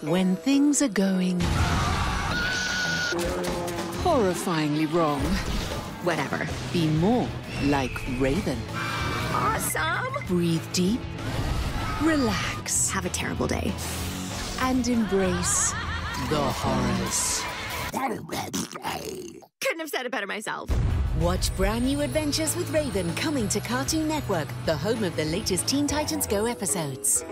When things are going horrifyingly wrong, Whatever. be more like Raven. Awesome! Breathe deep, relax, Have a terrible day. and embrace the horrors. Couldn't have said it better myself. Watch brand new adventures with Raven coming to Cartoon Network, the home of the latest Teen Titans Go episodes.